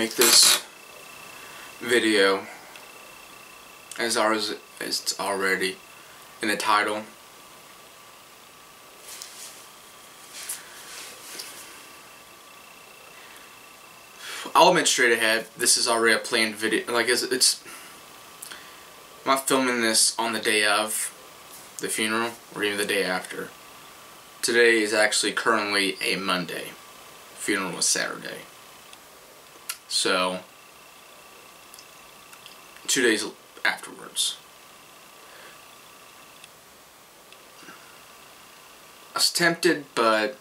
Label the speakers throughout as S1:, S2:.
S1: make this video as ours it's already in the title. I'll admit straight ahead, this is already a planned video. Like, it's, it's I'm not filming this on the day of the funeral or even the day after. Today is actually currently a Monday. Funeral was Saturday. So, two days afterwards. I was tempted, but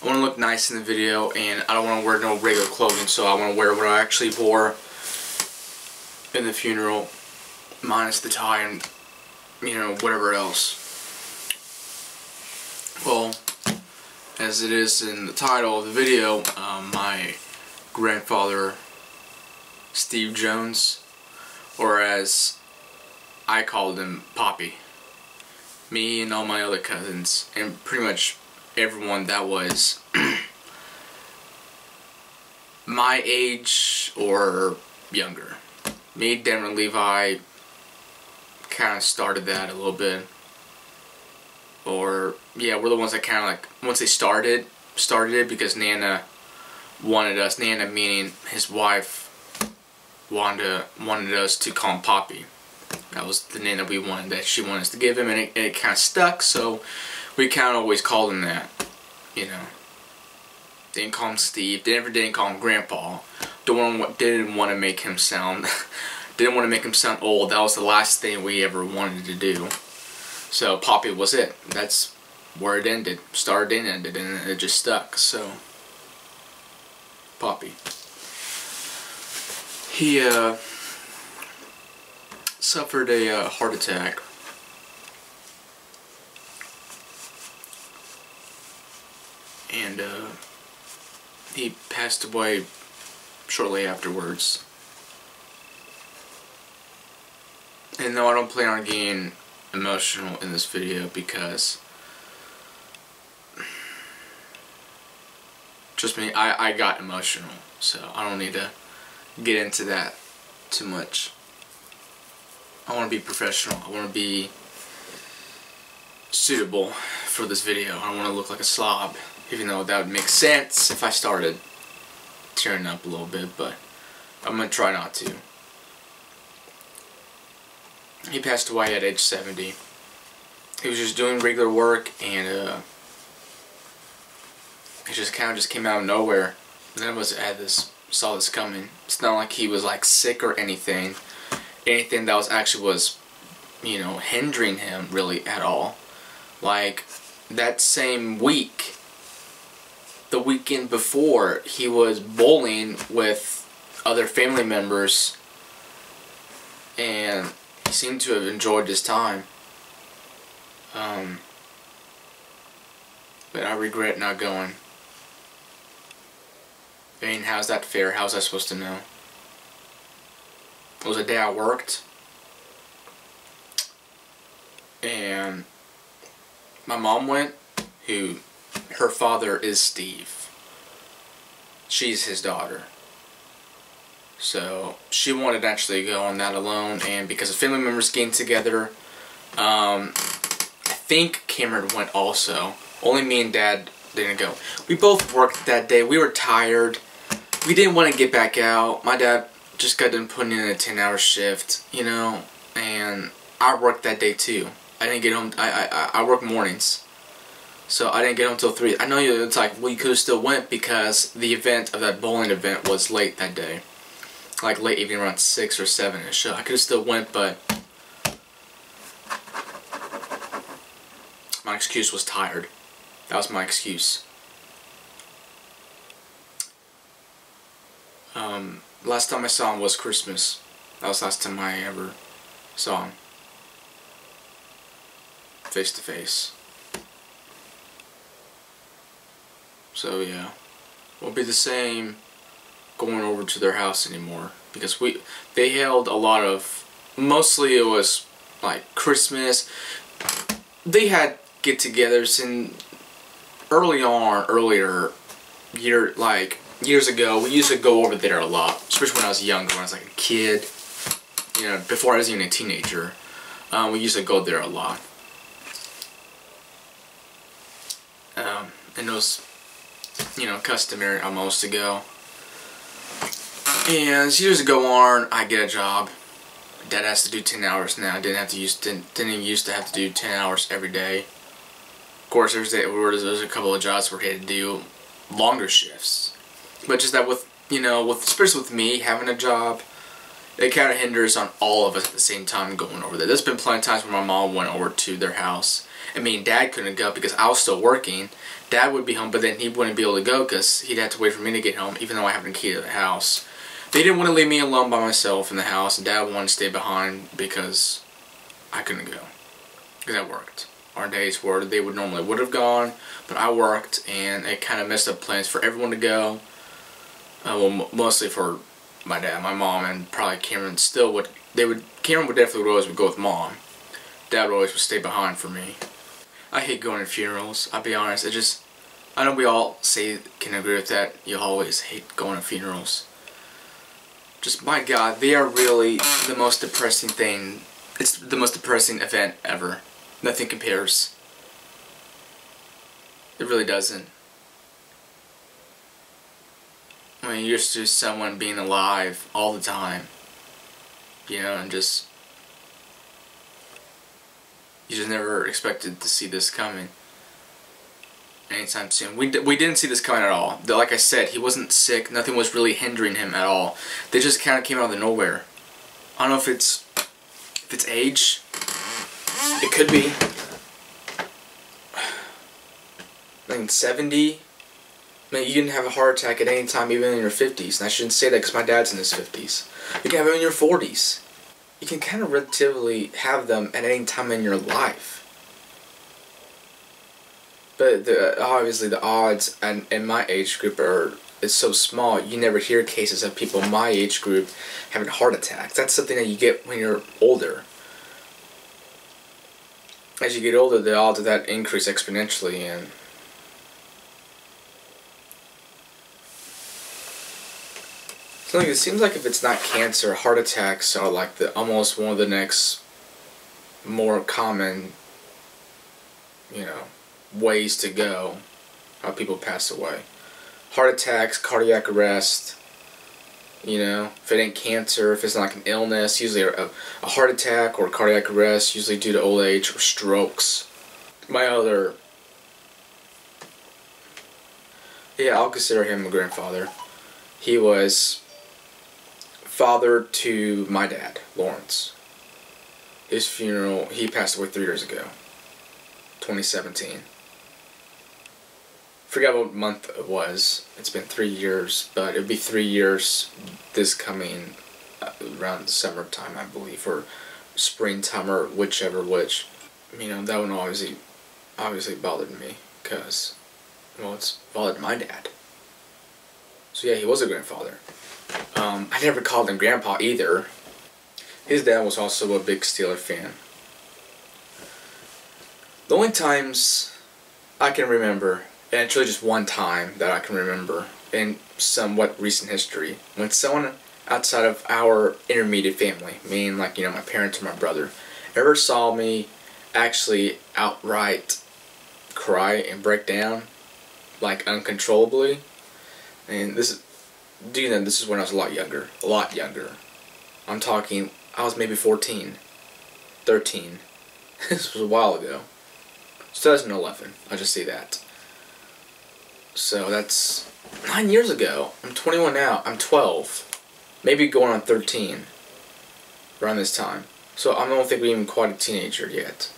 S1: I want to look nice in the video, and I don't want to wear no regular clothing, so I want to wear what I actually wore in the funeral, minus the tie and, you know, whatever else. Well, as it is in the title of the video, um, my grandfather, Steve Jones, or as I called him, Poppy. Me and all my other cousins, and pretty much everyone that was my age or younger. Me, Denver Levi kind of started that a little bit. Or, yeah, we're the ones that kind of like, once they started, started it because Nana wanted us, Nana meaning his wife, wanted, wanted us to call him Poppy. That was the name that we wanted, that she wanted us to give him, and it, it kind of stuck, so we kind of always called him that, you know. Didn't call him Steve, never didn't call him Grandpa. Don't didn't want to make him sound, didn't want to make him sound old. That was the last thing we ever wanted to do. So Poppy was it. That's where it ended. Started and ended, and it just stuck. So Poppy. He uh, suffered a uh, heart attack. And uh, he passed away shortly afterwards. And no, I don't plan on getting emotional in this video because just me, I, I got emotional, so I don't need to get into that too much. I want to be professional. I want to be suitable for this video. I don't want to look like a slob, even though that would make sense if I started tearing up a little bit, but I'm going to try not to. He passed away at age 70. He was just doing regular work and uh, it just kind of just came out of nowhere. None of us had this, saw this coming. It's not like he was like sick or anything. Anything that was actually was, you know, hindering him really at all. Like that same week, the weekend before, he was bowling with other family members and he seemed to have enjoyed his time. Um, but I regret not going. Mean, how's that fair? How's I supposed to know? It was a day I worked. And my mom went, who, her father is Steve. She's his daughter. So she wanted to actually go on that alone, and because the family members came together, um, I think Cameron went also. Only me and Dad didn't go. We both worked that day. We were tired. We didn't want to get back out. My dad just got done putting in a 10-hour shift, you know, and I worked that day too. I didn't get home. I I I work mornings. So I didn't get home until 3. I know you, it's like, well, you could have still went because the event of that bowling event was late that day like late evening around 6 or 7ish. So I could have still went, but my excuse was tired. That was my excuse. Um, last time I saw him was Christmas. That was last time I ever saw him. Face to face. So yeah. Won't be the same going over to their house anymore because we they held a lot of mostly it was like Christmas they had get-togethers and early on earlier year like years ago, we used to go over there a lot, especially when I was younger, when I was like a kid. You know, before I was even a teenager, um, we used to go there a lot. Um, and those, you know, customary almost to go. And as years go on, I get a job. Dad has to do 10 hours now. Didn't have to use didn't, didn't used to have to do 10 hours every day. Of course, there's there's a couple of jobs where he had to do longer shifts, but just that with you know with especially with me having a job, it kind of hinders on all of us at the same time going over there. There's been plenty of times where my mom went over to their house. I mean, Dad couldn't go because I was still working. Dad would be home, but then he wouldn't be able to go because he'd have to wait for me to get home, even though I have a key to the house. They didn't want to leave me alone by myself in the house, and Dad wanted to stay behind because I couldn't go. Because I worked. Our days were they would normally would have gone, but I worked, and it kind of messed up plans for everyone to go. Uh, well, mostly for my dad, my mom, and probably Cameron still would. They would. Cameron would definitely always would go with mom. Dad would always would stay behind for me. I hate going to funerals. I'll be honest. It just. I know we all say can agree with that. You always hate going to funerals just my god, they are really the most depressing thing. It's the most depressing event ever. Nothing compares. It really doesn't. I mean, you're just someone being alive all the time. You know, and just... You just never expected to see this coming anytime soon. We, we didn't see this coming at all. Like I said, he wasn't sick. Nothing was really hindering him at all. They just kind of came out of nowhere. I don't know if it's if it's age. It could be. I mean, 70. I mean, you can have a heart attack at any time, even in your 50s. And I shouldn't say that because my dad's in his 50s. You can have them in your 40s. You can kind of relatively have them at any time in your life. But the, obviously the odds and in my age group are is so small. You never hear cases of people my age group having heart attacks. That's something that you get when you're older. As you get older, the odds of that increase exponentially, and so like, it seems like if it's not cancer, heart attacks are like the almost one of the next more common, you know, ways to go how people pass away. Heart attacks, cardiac arrest, you know, if it ain't cancer, if it's not like an illness, usually a, a heart attack or cardiac arrest, usually due to old age or strokes. My other, yeah, I'll consider him a grandfather. He was father to my dad, Lawrence. His funeral, he passed away three years ago, 2017 forgot what month it was. It's been three years, but it'll be three years this coming uh, around summertime, I believe, or springtime, or whichever which. You know, that one obviously, obviously bothered me, because, well, it's bothered my dad. So yeah, he was a grandfather. Um, I never called him grandpa either. His dad was also a big Steeler fan. The only times I can remember and it's really just one time that I can remember in somewhat recent history when someone outside of our intermediate family, meaning like, you know, my parents or my brother, ever saw me actually outright cry and break down like uncontrollably. And this is, do you know, this is when I was a lot younger, a lot younger. I'm talking, I was maybe 14, 13. this was a while ago. It's 2011, I just see that. So that's nine years ago. I'm 21 now. I'm 12. Maybe going on 13. Around this time. So I don't think we're even quite a teenager yet.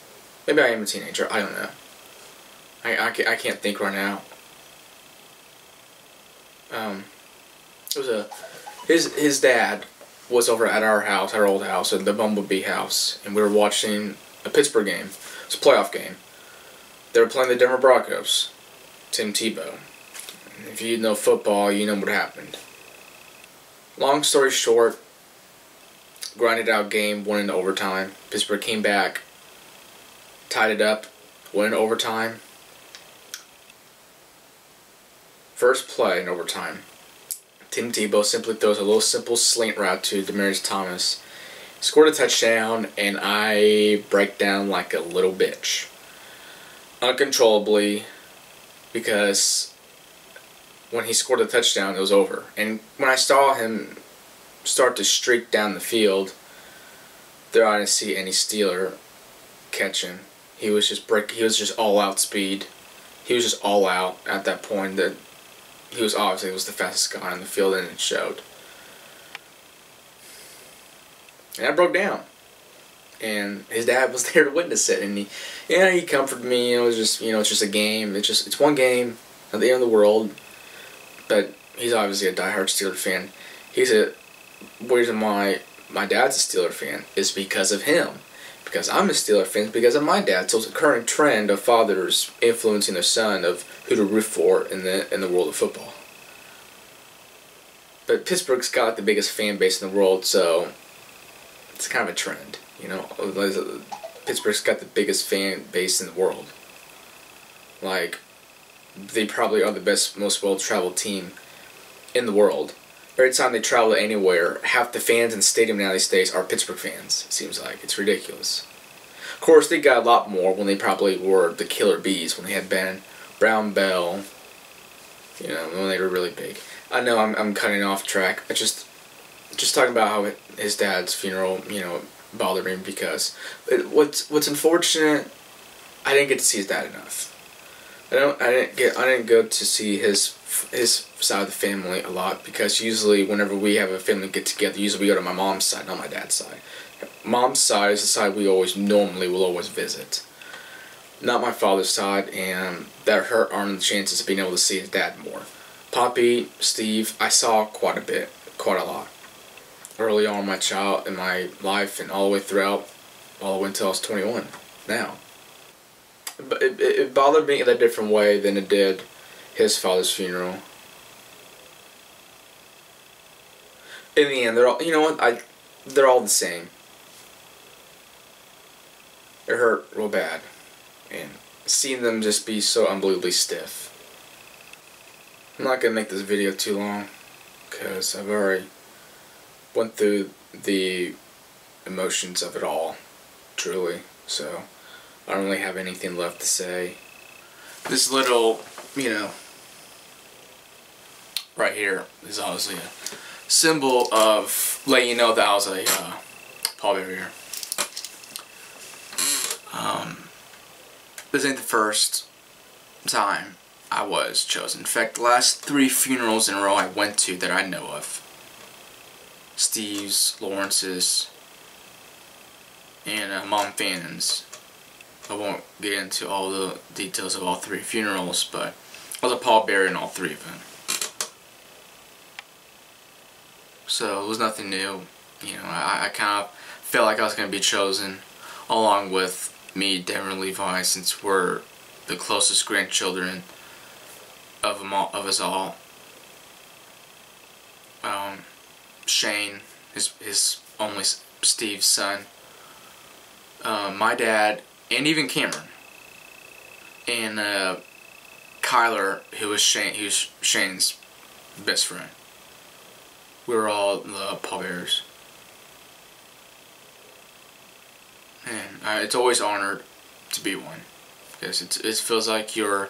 S1: Maybe I am a teenager. I don't know. I, I, I can't think right now. Um, it was a his his dad was over at our house, our old house, at the Bumblebee house, and we were watching a Pittsburgh game. It's a playoff game. They were playing the Denver Broncos. Tim Tebow. If you know football, you know what happened. Long story short, grinded out game, won in overtime. Pittsburgh came back, tied it up, won in overtime. First play in overtime. Tim Tebow simply throws a little simple slant route to Demaryius Thomas. Scored a touchdown, and I break down like a little bitch. Uncontrollably, because when he scored a touchdown, it was over. And when I saw him start to streak down the field, there I didn't see any Steeler catching. He was just break. He was just all out speed. He was just all out at that point. That he was obviously was the fastest guy on the field, and it showed. And I broke down. And his dad was there to witness it, and he, yeah, he comforted me. It was just, you know, it's just a game. It's just, it's one game, at the end of the world. But he's obviously a diehard Steeler fan. He's a reason why my dad's a Steeler fan is because of him. Because I'm a Steeler fan because of my dad. So it's a current trend of fathers influencing their son of who to root for in the in the world of football. But Pittsburgh's got the biggest fan base in the world, so it's kind of a trend. You know, Pittsburgh's got the biggest fan base in the world. Like, they probably are the best, most well-traveled team in the world every time they travel anywhere, half the fans in the stadium now these days are Pittsburgh fans. It seems like it's ridiculous. Of course, they got a lot more when they probably were the Killer Bees when they had Ben Brown Bell. You know, when they were really big. I know I'm I'm cutting off track. I just just talking about how his dad's funeral, you know, bothered me because it, what's what's unfortunate. I didn't get to see his dad enough. I don't. I didn't get. I didn't go to see his his side of the family a lot because usually whenever we have a family get together, usually we go to my mom's side, not my dad's side. Mom's side is the side we always normally will always visit. Not my father's side, and that hurt Arnold's chances of being able to see his dad more. Poppy, Steve, I saw quite a bit, quite a lot. Early on in my child in my life and all the way throughout, all the way until I was 21. Now. It, it, it bothered me in a different way than it did his father's funeral. In the end, they're all, you know what, I, they're all the same. It hurt real bad. And seeing them just be so unbelievably stiff. I'm not going to make this video too long, because I've already went through the emotions of it all, truly, so I don't really have anything left to say. This little, you know, right here is obviously a symbol of letting you know that I was a uh, pallbearer. Um, this ain't the first time I was chosen. In fact, the last three funerals in a row I went to that I know of. Steve's, Lawrence's, and uh, Mom Fannon's. I won't get into all the details of all three funerals, but I was a pallbearer in all three of them. So it was nothing new. You know, I, I kind of felt like I was going to be chosen along with me, Devin Levi, since we're the closest grandchildren of them all, of us all. Um, Shane, his his only Steve's son. Uh, my dad, and even Cameron, and uh, Kyler, who was Shane, who was Shane's best friend. We were all the pallbearers. And uh, it's always honored to be one. Because it's, it feels like you're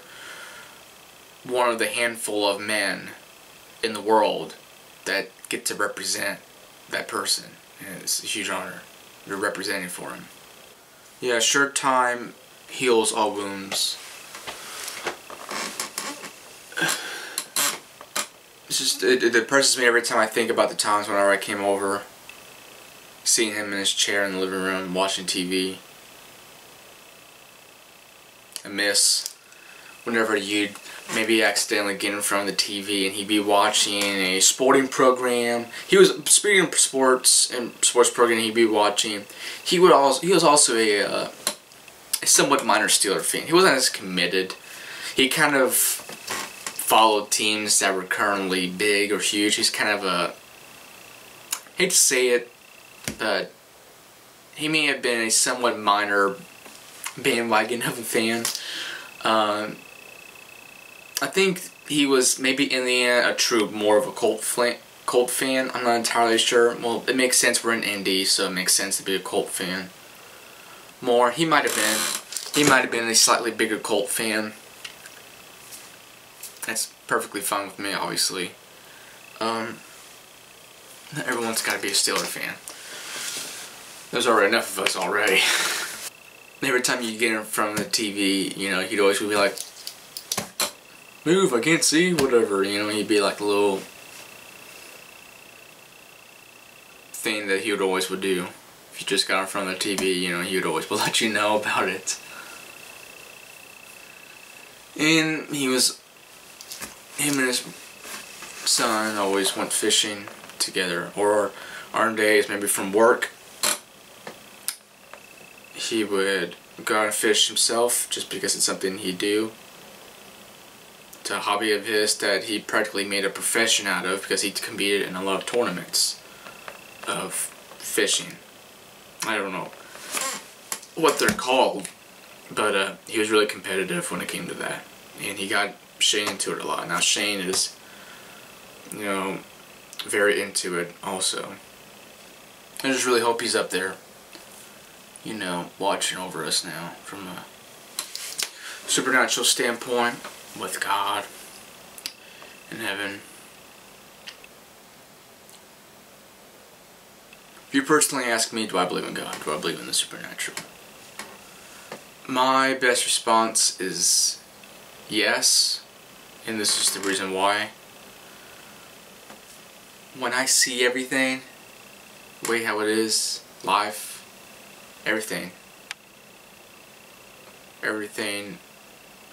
S1: one of the handful of men in the world that get to represent that person. And it's a huge honor. You're representing for him. Yeah, short time heals all wounds. It's just, it, it depresses me every time I think about the times whenever I came over, seeing him in his chair in the living room, watching TV. I miss whenever you'd maybe accidentally get in front of the TV and he'd be watching a sporting program. He was speaking of sports and sports program he'd be watching. He would also he was also a, uh, a somewhat minor Steeler fan. He wasn't as committed. He kind of followed teams that were currently big or huge. He's kind of a, I hate to say it, but he may have been a somewhat minor bandwagon of a fan. Um, I think he was maybe in the end a true more of a Colt fan. Colt fan. I'm not entirely sure. Well, it makes sense. We're in Indy, so it makes sense to be a Colt fan. More. He might have been. He might have been a slightly bigger Colt fan. That's perfectly fine with me, obviously. Um, everyone's got to be a Steeler fan. There's already enough of us already. Every time you get in front of the TV, you know, he'd always be like, move, I can't see, whatever, you know, he'd be like a little thing that he would always would do. If you just got in front of the TV, you know, he would always let you know about it. And he was, him and his son always went fishing together, or on days maybe from work, he would go out and fish himself just because it's something he'd do. A hobby of his that he practically made a profession out of because he competed in a lot of tournaments of fishing. I don't know what they're called, but uh, he was really competitive when it came to that. And he got Shane into it a lot. Now Shane is, you know, very into it also. I just really hope he's up there you know, watching over us now from a supernatural standpoint with God in heaven. If you personally ask me, do I believe in God? Do I believe in the supernatural? My best response is yes, and this is the reason why. When I see everything, the way how it is, life, everything. Everything,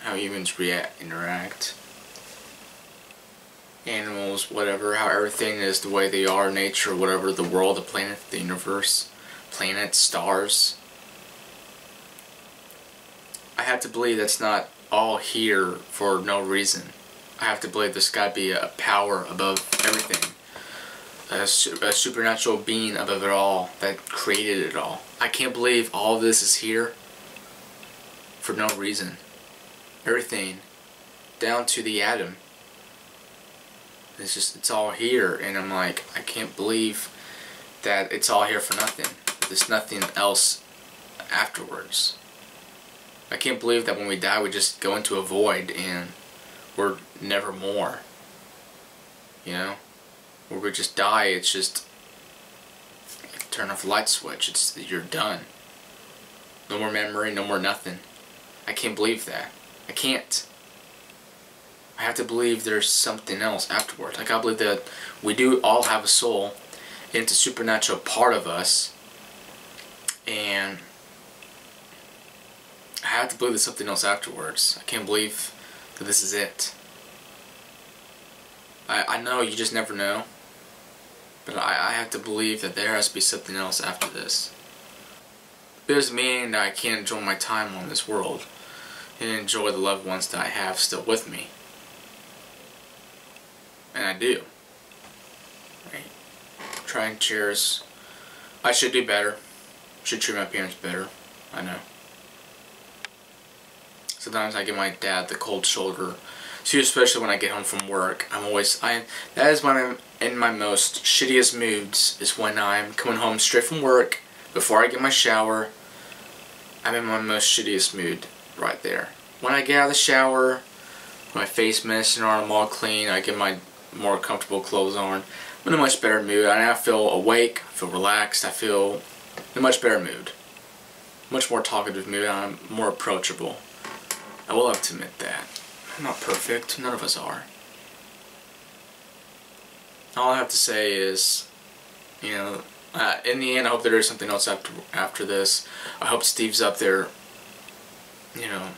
S1: how humans react, interact. Animals, whatever, how everything is the way they are, nature, whatever, the world, the planet, the universe, planets, stars. I have to believe that's not all here for no reason. I have to believe there's got to be a power above everything a, a supernatural being above it all that created it all. I can't believe all this is here for no reason. Everything, down to the atom. It's just, it's all here, and I'm like, I can't believe that it's all here for nothing. There's nothing else afterwards. I can't believe that when we die, we just go into a void and we're never more. You know? where we just die, it's just turn off light switch. It's you're done. No more memory, no more nothing. I can't believe that. I can't. I have to believe there's something else afterwards. Like I believe that we do all have a soul, and it's a supernatural part of us. And I have to believe there's something else afterwards. I can't believe that this is it. I, I know you just never know. But I, I have to believe that there has to be something else after this. It doesn't mean that I can't enjoy my time on this world and enjoy the loved ones that I have still with me. And I do. Right? Trying cheers. I should do better. Should treat my parents better. I know. Sometimes I give my dad the cold shoulder especially when I get home from work, I'm always I. That is when I'm in my most shittiest moods. Is when I'm coming home straight from work before I get my shower. I'm in my most shittiest mood right there. When I get out of the shower, my face mist and I'm all clean. I get my more comfortable clothes on. I'm in a much better mood. I now feel awake. I feel relaxed. I feel in a much better mood. Much more talkative mood. I'm more approachable. I will have to admit that. I'm not perfect. None of us are. All I have to say is, you know, uh, in the end, I hope there is something else after after this. I hope Steve's up there, you know,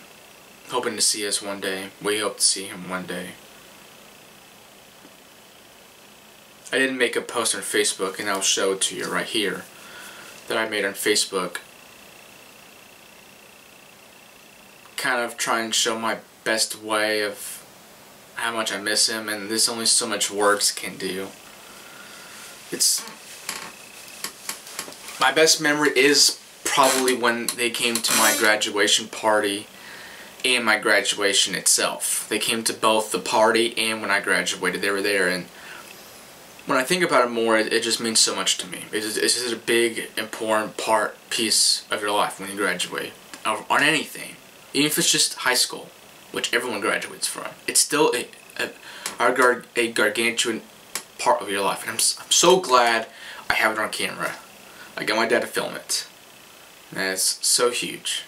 S1: hoping to see us one day. We hope to see him one day. I didn't make a post on Facebook, and I'll show it to you right here, that I made on Facebook. Kind of trying to show my best way of how much I miss him, and there's only so much words can do. It's my best memory is probably when they came to my graduation party and my graduation itself. They came to both the party and when I graduated. They were there, and when I think about it more, it, it just means so much to me. It's, it's just a big, important part, piece of your life when you graduate on anything, even if it's just high school, which everyone graduates from. It's still a, a, a gargantuan part of your life, and I'm, I'm so glad I have it on camera. I got my dad to film it. And it's so huge.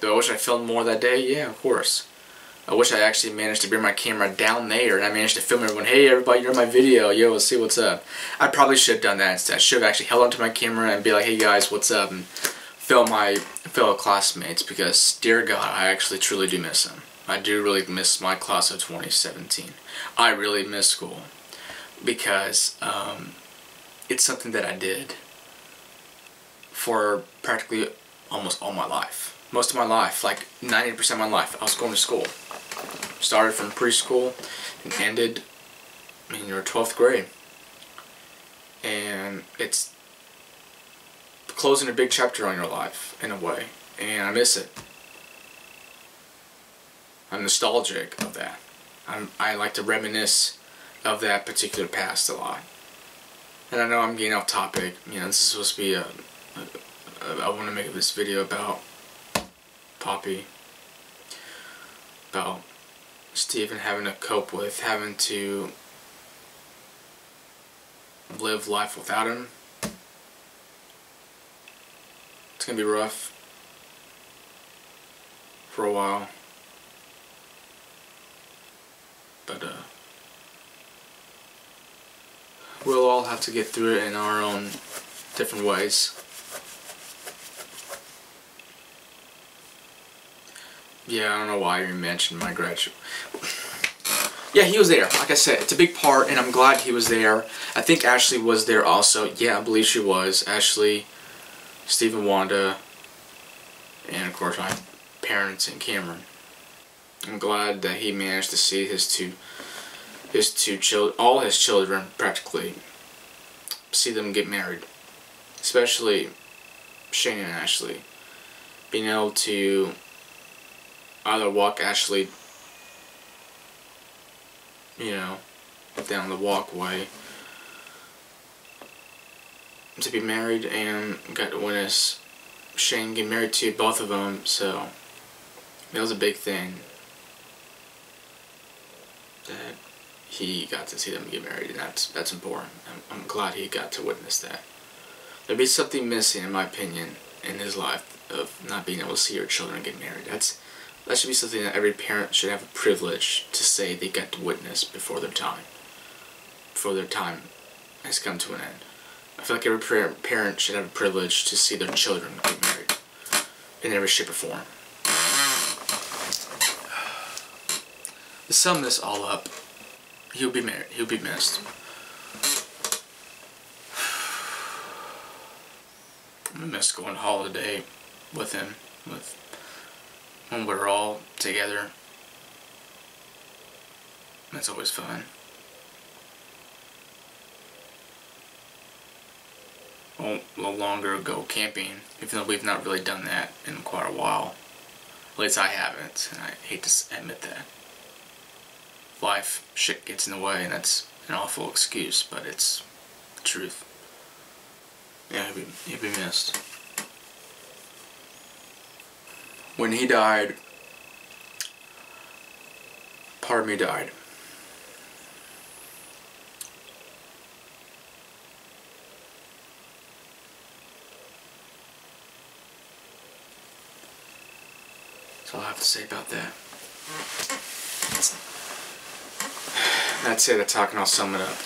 S1: Do I wish I filmed more that day? Yeah, of course. I wish I actually managed to bring my camera down there and I managed to film everyone, hey everybody, you're in my video, yo, let's see what's up. I probably should have done that instead. I should have actually held onto my camera and be like, hey guys, what's up, and film my fellow classmates because, dear God, I actually truly do miss them. I do really miss my class of 2017. I really miss school because um, it's something that I did for practically almost all my life. Most of my life, like 90% of my life, I was going to school. Started from preschool and ended in your 12th grade. And it's closing a big chapter on your life, in a way. And I miss it. I'm nostalgic of that. I'm, I like to reminisce of that particular past a lot. And I know I'm getting off topic. You know, this is supposed to be a, I want to make this video about Poppy. About Stephen having to cope with having to live life without him. It's gonna be rough for a while. But uh we'll all have to get through it in our own different ways. Yeah, I don't know why you mentioned my graduate. Yeah, he was there. Like I said, it's a big part, and I'm glad he was there. I think Ashley was there also. Yeah, I believe she was. Ashley, Stephen Wanda, and of course my parents and Cameron. I'm glad that he managed to see his two his two children, all his children practically, see them get married. Especially Shane and Ashley. Being able to either walk Ashley, you know, down the walkway to be married and got to witness Shane get married to both of them, so that was a big thing that he got to see them get married, and that's that's important. I'm, I'm glad he got to witness that. There'd be something missing, in my opinion, in his life of not being able to see your children get married. That's that should be something that every parent should have a privilege to say they got to witness before their time. Before their time has come to an end. I feel like every parent should have a privilege to see their children get married in every shape or form. To sum this all up, he'll be married. He'll be missed. Gonna miss going holiday with him, with when we're all together. That's always fun. Won't no longer go camping, even though we've not really done that in quite a while. At least I haven't, and I hate to admit that. Life, shit gets in the way, and that's an awful excuse, but it's the truth. Yeah, he'll be, he'll be missed when he died, part of me died. That's all I have to say about that. That's it, that's how I can all sum it up.